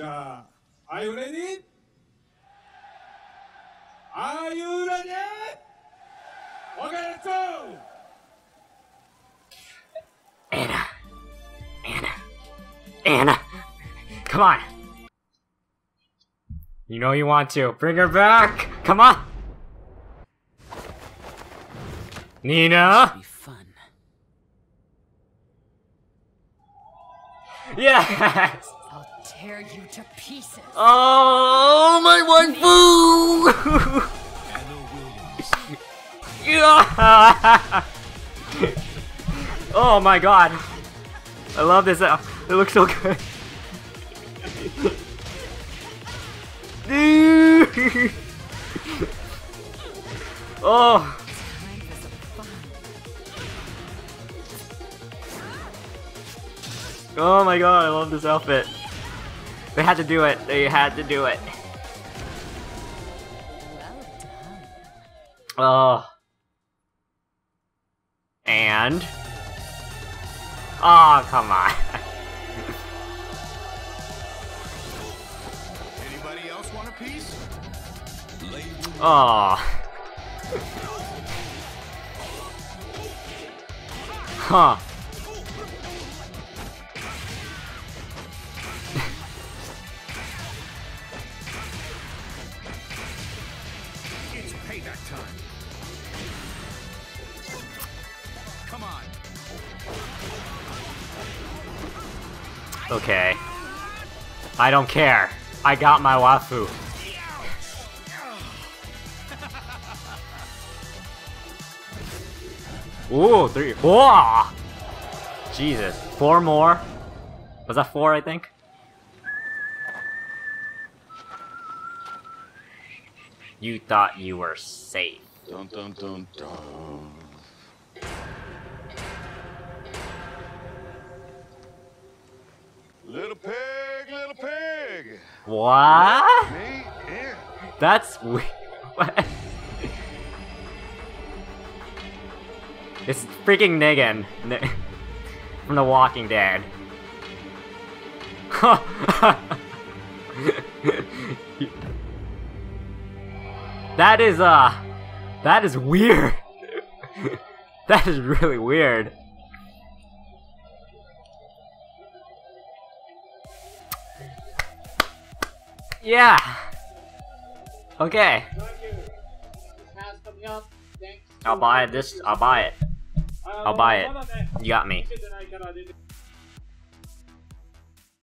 자, are you ready? Are you ready? Okay, let's go! Anna. Anna. Anna. Come on. You know you want to. Bring her back. Come on. Nina. Yes. I'll tear you to pieces. Oh my waifu. yeah. oh my god. I love this. It looks so good. Oh. Oh my god, I love this outfit. They had to do it. They had to do it. Oh. And. Oh, come on. Anybody else want a piece? Oh. Huh. Payback time. Come on. Okay. I don't care. I got my waifu. Ooh, three. Whoa! Jesus. Four more? Was that four, I think? You thought you were safe. Dun dun dun dun. Little pig, little pig. What? Me? That's weird. What? It's freaking Negan from The Walking Dead. that is uh, that is weird. that is really weird. Yeah. Okay. I'll buy this. I'll buy it. I'll buy it. You got me.